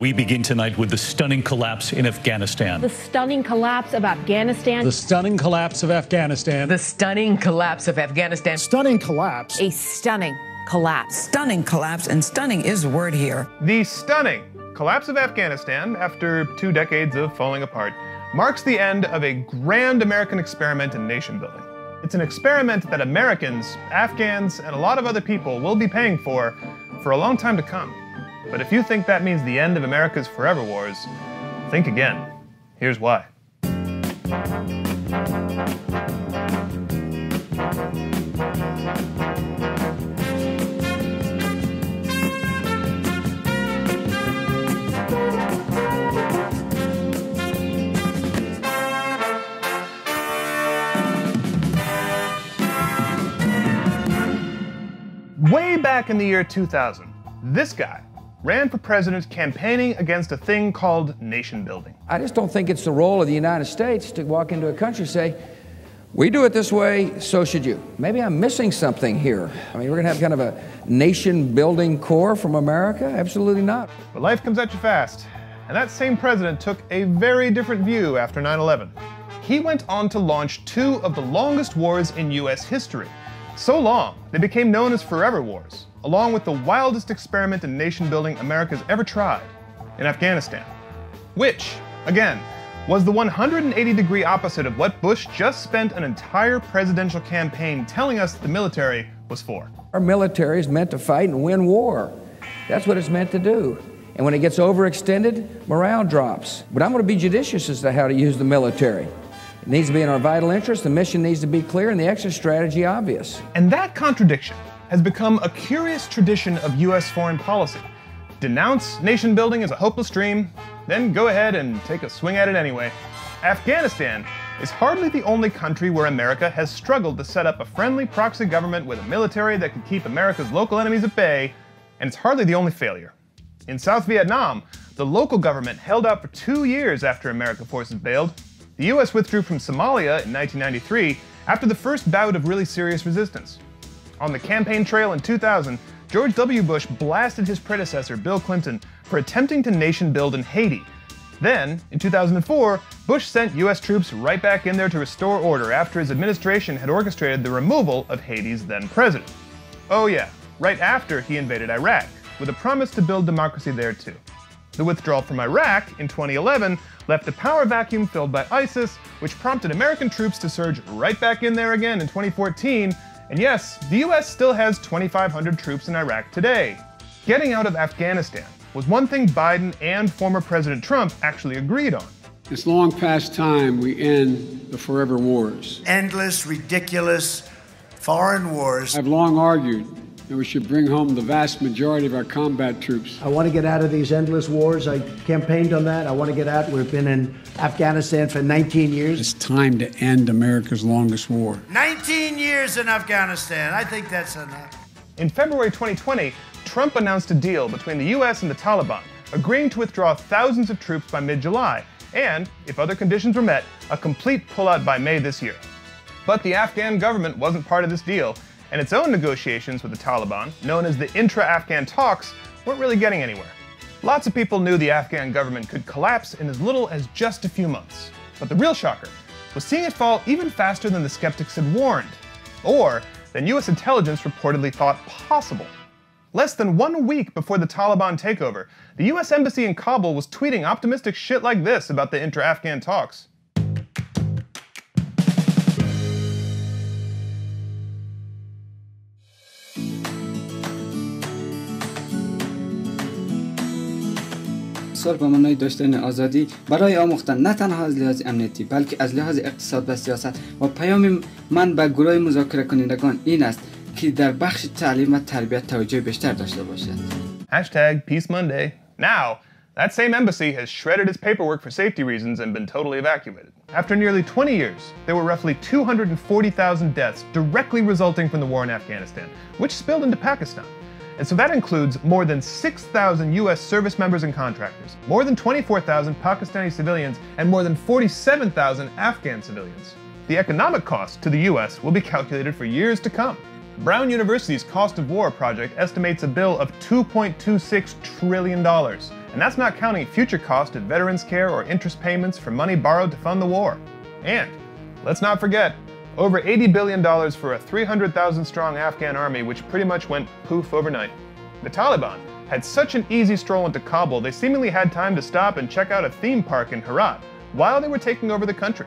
We begin tonight with the stunning collapse in Afghanistan. The stunning collapse of Afghanistan. The stunning collapse of Afghanistan. The stunning collapse of Afghanistan. Stunning collapse. A stunning collapse. Stunning collapse, and stunning is the word here. The stunning collapse of Afghanistan, after two decades of falling apart, marks the end of a grand American experiment in nation building. It's an experiment that Americans, Afghans, and a lot of other people will be paying for for a long time to come. But if you think that means the end of America's forever wars, think again. Here's why. Way back in the year 2000, this guy ran for president campaigning against a thing called nation building. I just don't think it's the role of the United States to walk into a country and say, we do it this way, so should you. Maybe I'm missing something here. I mean, we're going to have kind of a nation building corps from America? Absolutely not. But life comes at you fast. And that same president took a very different view after 9 11. He went on to launch two of the longest wars in US history. So long, they became known as Forever Wars along with the wildest experiment in nation building America's ever tried in Afghanistan. Which, again, was the 180 degree opposite of what Bush just spent an entire presidential campaign telling us the military was for. Our military is meant to fight and win war. That's what it's meant to do. And when it gets overextended, morale drops. But I'm going to be judicious as to how to use the military. It needs to be in our vital interest, the mission needs to be clear, and the exit strategy obvious. And that contradiction has become a curious tradition of US foreign policy. Denounce nation building as a hopeless dream, then go ahead and take a swing at it anyway. Afghanistan is hardly the only country where America has struggled to set up a friendly proxy government with a military that could keep America's local enemies at bay, and it's hardly the only failure. In South Vietnam, the local government held out for two years after American forces bailed. The US withdrew from Somalia in 1993 after the first bout of really serious resistance. On the campaign trail in 2000, George W. Bush blasted his predecessor, Bill Clinton, for attempting to nation build in Haiti. Then, in 2004, Bush sent US troops right back in there to restore order after his administration had orchestrated the removal of Haiti's then president. Oh, yeah, right after he invaded Iraq, with a promise to build democracy there too. The withdrawal from Iraq in 2011 left a power vacuum filled by ISIS, which prompted American troops to surge right back in there again in 2014 and yes, the US still has 2,500 troops in Iraq today. Getting out of Afghanistan was one thing Biden and former President Trump actually agreed on. It's long past time we end the forever wars. Endless, ridiculous foreign wars. I've long argued and we should bring home the vast majority of our combat troops. I want to get out of these endless wars. I campaigned on that. I want to get out. We've been in Afghanistan for 19 years. It's time to end America's longest war. 19 years in Afghanistan. I think that's enough. In February 2020, Trump announced a deal between the U.S. and the Taliban, agreeing to withdraw thousands of troops by mid July, and, if other conditions were met, a complete pullout by May this year. But the Afghan government wasn't part of this deal, and its own negotiations with the Taliban, known as the intra Afghan talks, weren't really getting anywhere. Lots of people knew the Afghan government could collapse in as little as just a few months. But the real shocker was seeing it fall even faster than the skeptics had warned, or than US intelligence reportedly thought possible. Less than one week before the Taliban takeover, the US Embassy in Kabul was tweeting optimistic shit like this about the intra Afghan talks. سال با منای داشتن آزادی برای آموختن نه تنها از لحاظ امنیتی بلکه از لحاظ اقتصاد و سیاست و پیام من به گروه مذاکره کنندگان این است که در بخش تعلیم و تربیت توجه بیشتر داشته باشد Hashtag Peace Monday. Now, that same embassy has shredded its paperwork for safety reasons and been totally evacuated. After nearly 20 years, there were roughly 240,000 deaths directly resulting from the war in Afghanistan, which spilled into Pakistan. And so that includes more than 6,000 US service members and contractors, more than 24,000 Pakistani civilians, and more than 47,000 Afghan civilians. The economic cost to the US will be calculated for years to come. Brown University's Cost of War project estimates a bill of $2.26 trillion, And that's not counting future cost of veterans care or interest payments for money borrowed to fund the war. And let's not forget, over $80 billion for a 300,000 strong Afghan army, which pretty much went poof overnight. The Taliban had such an easy stroll into Kabul, they seemingly had time to stop and check out a theme park in Herat while they were taking over the country.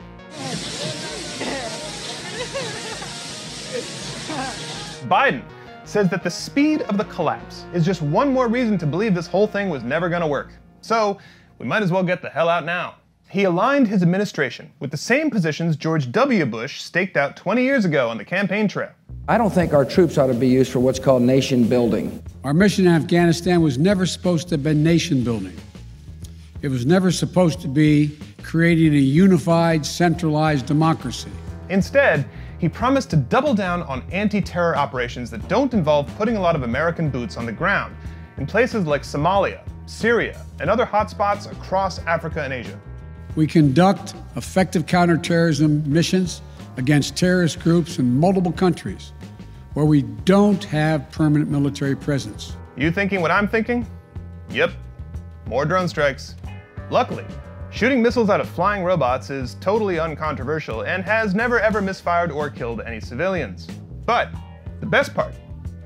Biden says that the speed of the collapse is just one more reason to believe this whole thing was never going to work. So, we might as well get the hell out now. He aligned his administration with the same positions George W. Bush staked out 20 years ago on the campaign trail. I don't think our troops ought to be used for what's called nation building. Our mission in Afghanistan was never supposed to have been nation building. It was never supposed to be creating a unified, centralized democracy. Instead, he promised to double down on anti terror operations that don't involve putting a lot of American boots on the ground in places like Somalia, Syria, and other hotspots across Africa and Asia. We conduct effective counterterrorism missions against terrorist groups in multiple countries where we don't have permanent military presence. You thinking what I'm thinking? Yep, more drone strikes. Luckily, shooting missiles out of flying robots is totally uncontroversial and has never ever misfired or killed any civilians. But the best part,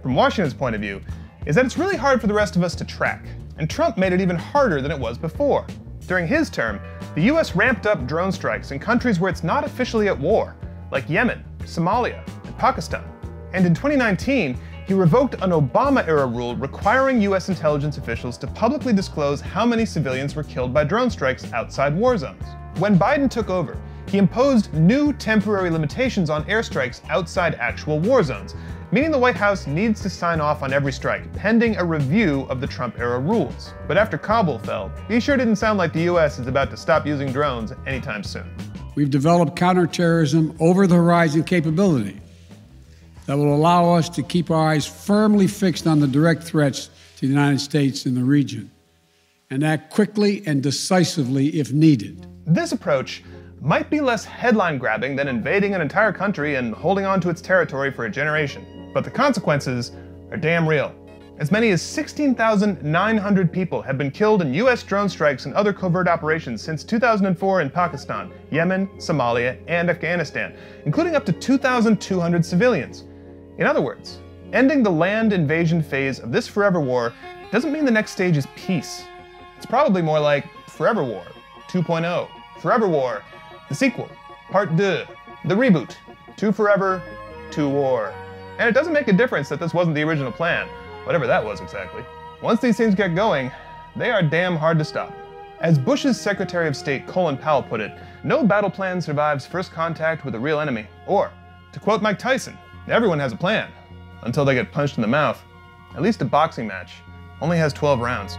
from Washington's point of view, is that it's really hard for the rest of us to track, and Trump made it even harder than it was before. During his term, the US ramped up drone strikes in countries where it's not officially at war, like Yemen, Somalia, and Pakistan. And in 2019, he revoked an Obama era rule requiring US intelligence officials to publicly disclose how many civilians were killed by drone strikes outside war zones. When Biden took over, he imposed new temporary limitations on airstrikes outside actual war zones, meaning the White House needs to sign off on every strike, pending a review of the Trump era rules. But after Kabul fell, he sure didn't sound like the US is about to stop using drones anytime soon. We've developed counterterrorism over the horizon capability that will allow us to keep our eyes firmly fixed on the direct threats to the United States and the region, and act quickly and decisively if needed. This approach might be less headline grabbing than invading an entire country and holding on to its territory for a generation, but the consequences are damn real. As many as 16,900 people have been killed in US drone strikes and other covert operations since 2004 in Pakistan, Yemen, Somalia, and Afghanistan, including up to 2,200 civilians. In other words, ending the land invasion phase of this forever war doesn't mean the next stage is peace. It's probably more like Forever War 2.0, Forever War, the sequel, Part 2, the reboot, Two Forever, Two War. And it doesn't make a difference that this wasn't the original plan, whatever that was exactly. Once these things get going, they are damn hard to stop. As Bush's Secretary of State Colin Powell put it, no battle plan survives first contact with a real enemy. Or, to quote Mike Tyson, everyone has a plan until they get punched in the mouth. At least a boxing match only has 12 rounds.